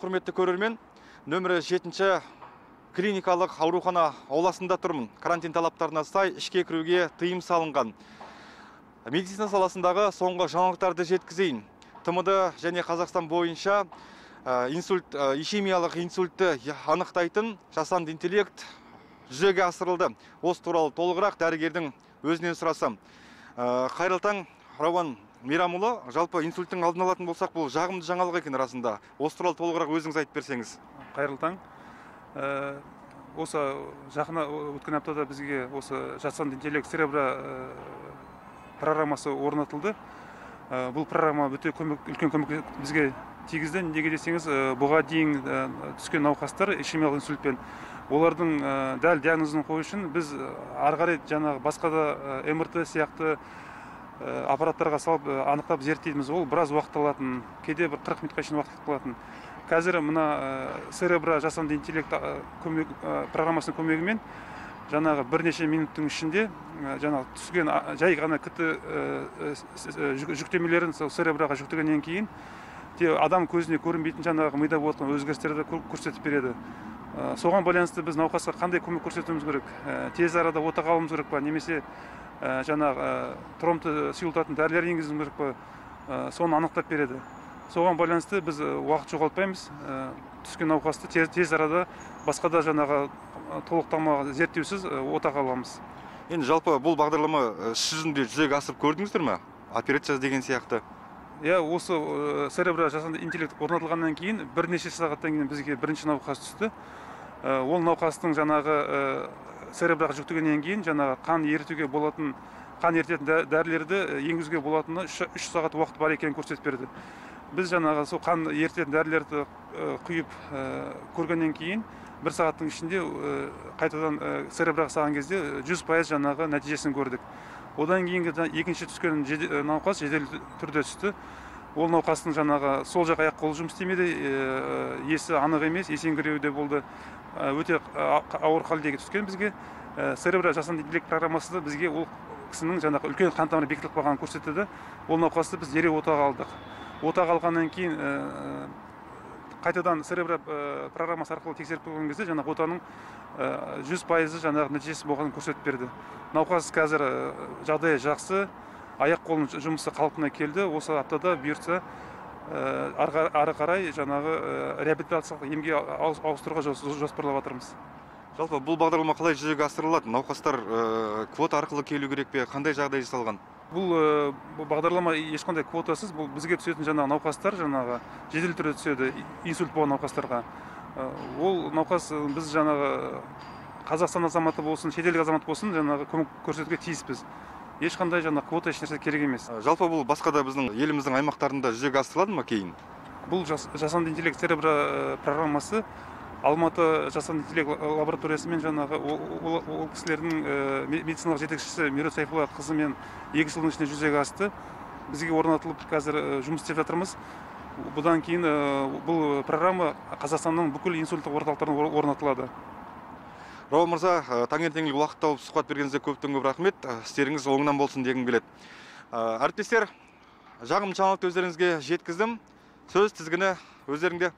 құрметті көрермен нөмірі жетінші клиникалық аурухана ауласында тұрмын. Карантин талаптарына сай ішке кіруге тыйым салынған. Медицина саласындағы соңғы жаңалықтарды жеткізейін. Тмд және қазақстан бойынша инсульт ишемиялық инсультті анықтайтын жасанды интеллект жүзеге асырылды. Осы туралы толығырақ дәрігердің өзінен сұрасам. Қайырлы таң рауан мейрамұлы жалпы инсульттің алдын алатын болсақ бұл жағымды жаңалық екен расында. Осы туралы толығырақ өзіңіз айтып берсеңіз. Қайырлы таң. Ә, осы жақын өткен аптада бізге осы жасанды интеллект церебра ә, программасы орнатылды. Ә, бұл программа өте көмек, үлкен көмек бізге тигізді. Неге десеңіз ә, бұған дейін түскен науқастар ишемиялық инсультпен. Олардың дәл диагнозын қою үшін біз ары қарай жаңағы басқа да мрт сияқты аппараттарға салып ә, анықтап зерттейтінбіз ол біраз уақыт алатын кейде бір қырық минутқа шейін уақыт алатын. Қазір мына ә, церебра жасанды интеллект көмек, программасының көмегімен жаңағы бірнеше минуттың ішінде жаңағы түскен жай ғана кт жүк- жүктемелерін сол церебраға жүктегеннен кейін адам көзіне көрінбейтін жаңағы мида болып жатқан өзгерістерді көр- көрсетіп береді. Соған байланысты біз науқасқа қандай көмек көрсетуіміз керек? Ә, тез арада ота қалуымыз керек па? Немесе ә, жаңағы тромбты сұйылтатын дәрілер енгізуіміз керек па? Соны анықтап береді. Соған байланысты біз уақыт жоғалтпаймыз. Түскен науқасты тез, тез арада басқа да жаңағы толықтама зерттеусіз отаға аламыз. Енді жалпы бұл бағдарлама іс жүзінде жүзеге асырып көрдіңіздер ме? Операция деген сияқты. Иә осы церебра жасанды интеллект орнатылғаннан кейін бірнеше сағаттан кейін бізге бірінші науқас түсті. Ә, ол науқастың жаңағы ә, церебраға жүктегеннен кейін жаңағы қан ерітуге болатын қан ерітетін дә- дәрілерді енгізуге болатыны үш, үш сағат уақыт бар екенін көрсетіп берді. Біз жаңағы сол қан ерітетін дәрілерді құйып көргеннен кейін бір сағаттың ішінде қайтадан церебраға салған кезде жүз пайыз жаңағы нәтижесін көрдік. Одан кейінгі екінші түскен науқас жедел түрде түсті. Ол науқастың жаңағы сол жақ аяқ қолы жұмыс істемеді есі анық емес есеңгіреуде болды. Өте ауыр халдегі түскен бізге. Церебра жасанды интеллект программасы да бізге ол кісінің жаңағы үлкен қан тамыры бекітіліп қалғанын көрсетеді. Ол науқасты біз дереу отаға алдық. Отаға алғаннан кейін қайтадан церебра программасы арқылы тексеріп көрген кезде жаңағы отаның жүз пайызы жаңағы нәтижесі болғанын көрсетіп берді. Науқас қазір жағдайы жақсы аяқ қолының жұмысы қалпына келді. Осы аптада бұйыртса ары қа- ары қарай жаңағы реабилитациялық емге ауыс- ауыстыруға жос- жоспарлап жатырмыз жалпы бұл бағдарлама қалай жүзеге асырылады? Науқастар квота арқылы келу керек пе? Қандай жағдай жасалған? Бұл бұл бағдарлама ешқандай квотасыз бұл бізге түсетін жаңағы науқастар жаңағы жедел түрде түседі инсульт болған науқастарға. Ә, ол науқас ә, біз жаңағы қазақстан азаматы болсын шетелдік азамат болсын жаңағы көмек көрсетуге тиіспіз. Ешқандай жаңағы квота ешнәрсе керек емес. Жалпы бұл басқа да біздің еліміздің аймақтарында жүзеге асырылады ма кейін? Бұл жас- жасанды интеллект церебра программасы алматы жасанды интеллект ла- лабораториясымен жаңағы ол, кісілердің ме- медициналық жетекшісі меруерт сайфулла қызымен екі жылдың ішінде жүзеге асты. Бізге орнатылып қазір ә, жұмыс істеп жатырмыз. Бұдан кейін ә, бұл программа қазақстанның бүкіл инсульттық орталықтарына ор- орнатылады. Рауан мырза таңертеңгілік уақыт тауып сұхбат бергеніңізге көптен көп рахмет. Істеріңіз оңынан болсын дегім келеді. Әріптестер жағымды жаңалықты өздеріңізге жеткіздім. Сөз тізгіні өздеріңде.